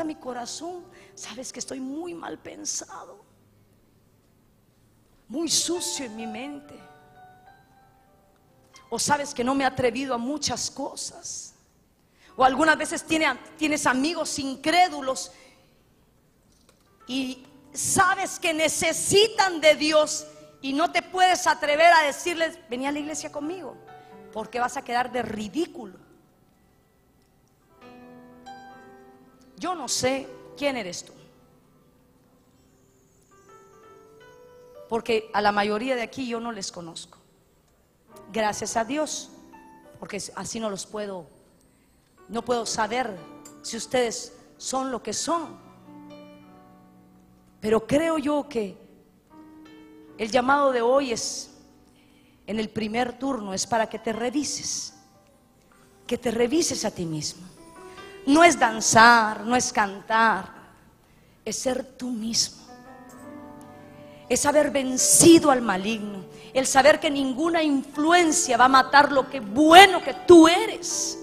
está mi corazón, sabes que estoy muy mal pensado, muy sucio en mi mente. O sabes que no me he atrevido a muchas cosas. O algunas veces tienes amigos incrédulos y sabes que necesitan de Dios y no te puedes atrever a decirles, vení a la iglesia conmigo, porque vas a quedar de ridículo. Yo no sé quién eres tú. Porque a la mayoría de aquí yo no les conozco. Gracias a Dios, porque así no los puedo, no puedo saber si ustedes son lo que son. Pero creo yo que el llamado de hoy es, en el primer turno, es para que te revises, que te revises a ti mismo. No es danzar, no es cantar, es ser tú mismo. Es haber vencido al maligno, el saber que ninguna influencia va a matar lo que bueno que tú eres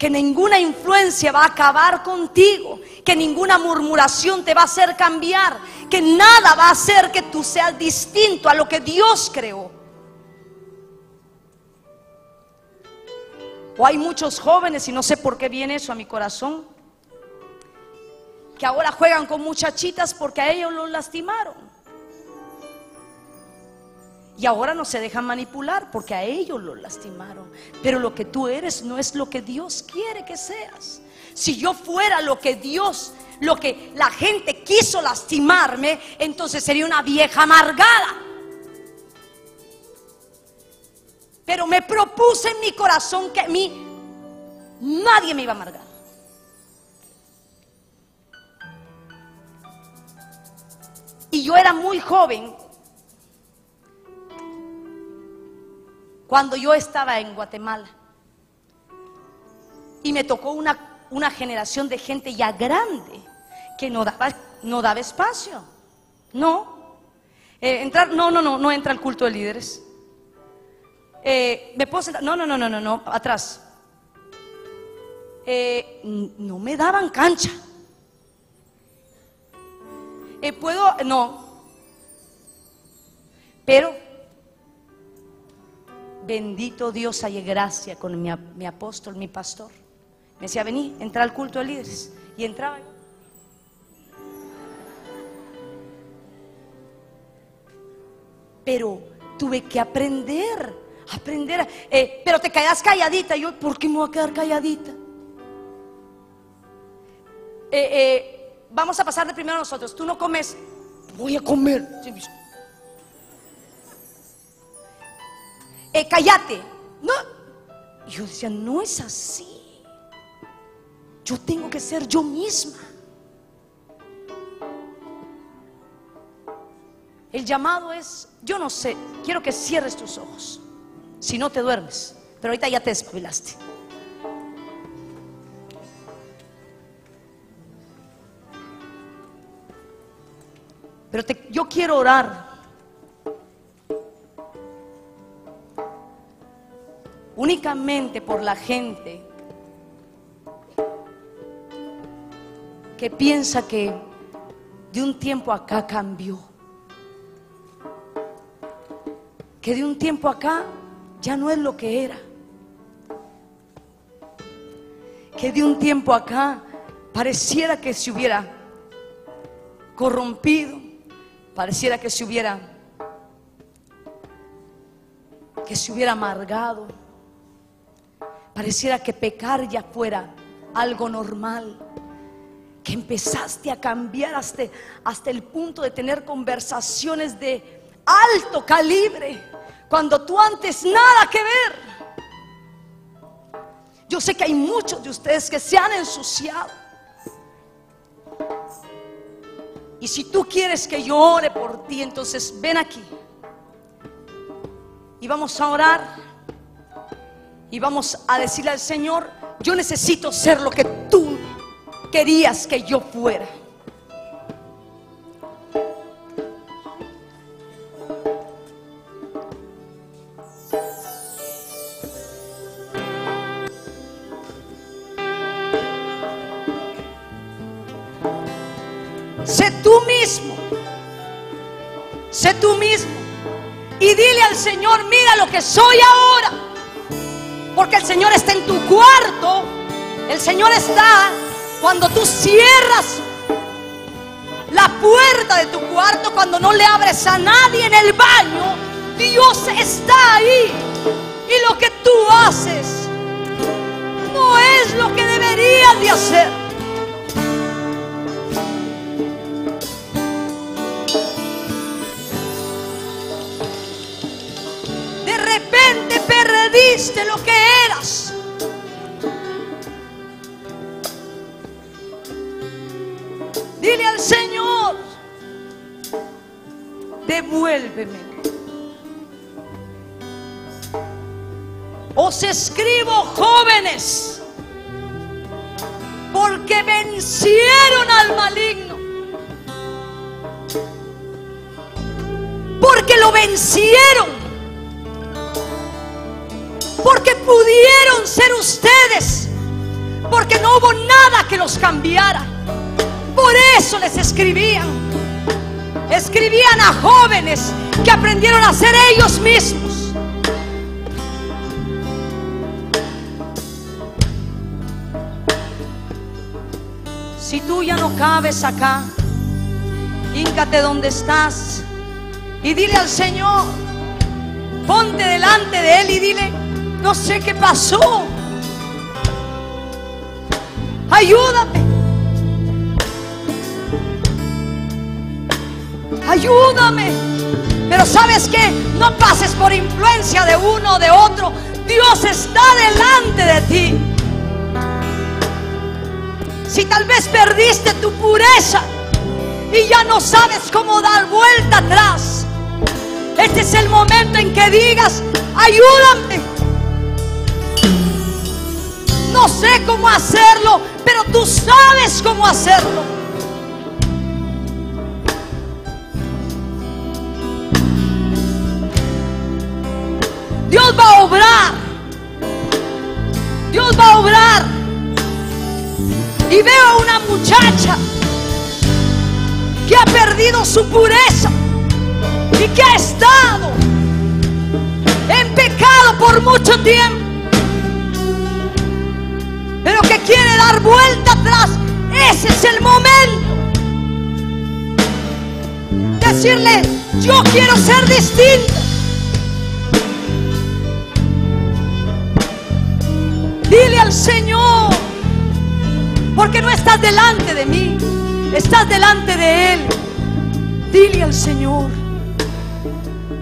que ninguna influencia va a acabar contigo, que ninguna murmuración te va a hacer cambiar, que nada va a hacer que tú seas distinto a lo que Dios creó. O hay muchos jóvenes, y no sé por qué viene eso a mi corazón, que ahora juegan con muchachitas porque a ellos los lastimaron. Y ahora no se dejan manipular porque a ellos lo lastimaron. Pero lo que tú eres no es lo que Dios quiere que seas. Si yo fuera lo que Dios, lo que la gente quiso lastimarme, entonces sería una vieja amargada. Pero me propuse en mi corazón que a mí nadie me iba a amargar. Y yo era muy joven cuando yo estaba en Guatemala. Y me tocó una, una generación de gente ya grande que no daba, no daba espacio. No. Eh, entrar, no, no, no, no entra al culto de líderes. Eh, ¿Me puedo? No, no, no, no, no, no, atrás. Eh, no me daban cancha. ¿Puedo? No. Pero Bendito Dios, hay gracia con mi, apóstol, mi pastor. Me decía, vení, entra al culto de líderes. Y entraba. Pero tuve que aprender, aprender. Eh, pero te quedas calladita. yo, ¿por qué me voy a quedar calladita? Eh, eh, vamos a pasar de primero a nosotros. Tú no comes, voy a comer eh, cállate. No. yo decía, no es así. Yo tengo que ser yo misma. El llamado es, yo no sé, quiero que cierres tus ojos. Si no te duermes, pero ahorita ya te despabilaste. Pero yo quiero orar únicamente por la gente que piensa que de un tiempo acá cambió. Que de un tiempo acá ya no es lo que era. Que de un tiempo acá pareciera que se hubiera corrompido, pareciera que se hubiera que se hubiera amargado Pareciera que pecar ya fuera algo normal. Que empezaste a cambiar hasta, hasta el punto de tener conversaciones de alto calibre. Cuando tú antes nada que ver. Yo sé que hay muchos de ustedes que se han ensuciado. Y si tú quieres que yo ore por ti, entonces ven aquí. Y vamos a orar y vamos a decirle al Señor, yo necesito ser lo que tú querías que yo fuera. Sé tú mismo. Sé tú mismo. Y dile al Señor, mira lo que soy ahora. Porque el Señor está en tu cuarto. El Señor está cuando tú cierras la puerta de tu cuarto, cuando no le abres a nadie en el baño. Dios está ahí. Y lo que tú haces no es lo que deberías de hacer. Perdiste lo que eras. Dile al Señor, devuélveme. Os escribo jóvenes, porque vencieron al maligno. Porque lo vencieron porque pudieron ser ustedes, porque no hubo nada que los cambiara. Por eso les escribían. Escribían a jóvenes que aprendieron a ser ellos mismos. Si tú ya no cabes acá, híncate donde estás y dile al Señor, ponte delante de Él y dile, no sé qué pasó. Ayúdame. Ayúdame. Pero sabes que no pases por influencia de uno o de otro. Dios está delante de ti. Si tal vez perdiste tu pureza y ya no sabes cómo dar vuelta atrás, este es el momento en que digas, ayúdame. No sé cómo hacerlo, pero tú sabes cómo hacerlo. Dios va a obrar. Dios va a obrar. Y veo a una muchacha que ha perdido su pureza y que ha estado en pecado por mucho tiempo quiere dar vuelta atrás, ese es el momento. Decirle, yo quiero ser distinto. Dile al Señor, porque no estás delante de mí, estás delante de Él. Dile al Señor,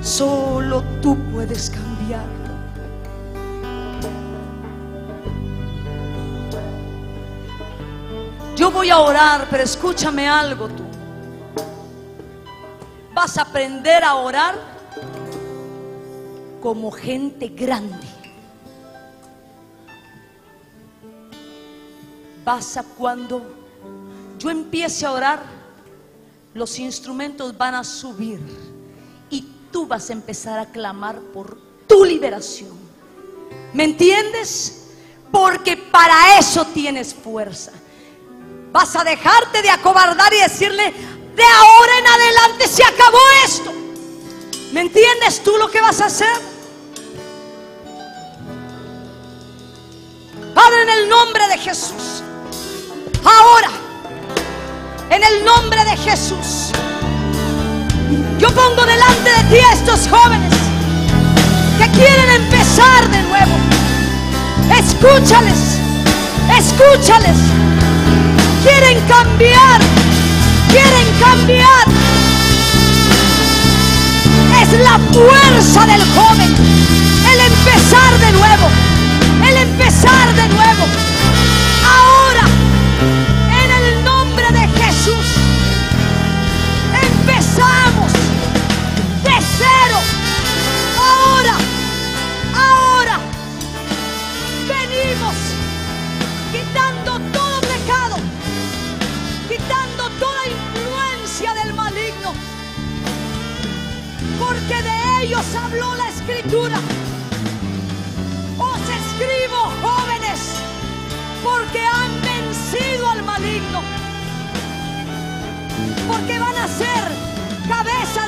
solo tú puedes cambiar. Voy a orar, pero escúchame algo tú. Vas a aprender a orar como gente grande. Vas a cuando yo empiece a orar, los instrumentos van a subir y tú vas a empezar a clamar por tu liberación. ¿Me entiendes? Porque para eso tienes fuerza. Vas a dejarte de acobardar y decirle, de ahora en adelante se acabó esto. ¿Me entiendes tú lo que vas a hacer? Padre, en el nombre de Jesús. Ahora, en el nombre de Jesús. Yo pongo delante de ti a estos jóvenes que quieren empezar de nuevo. Escúchales, escúchales quieren cambiar, quieren cambiar. Es la fuerza del joven, el empezar de nuevo, Porque de ellos habló la escritura. Os escribo jóvenes, porque han vencido al maligno. porque van a ser cabezas